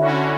Bye.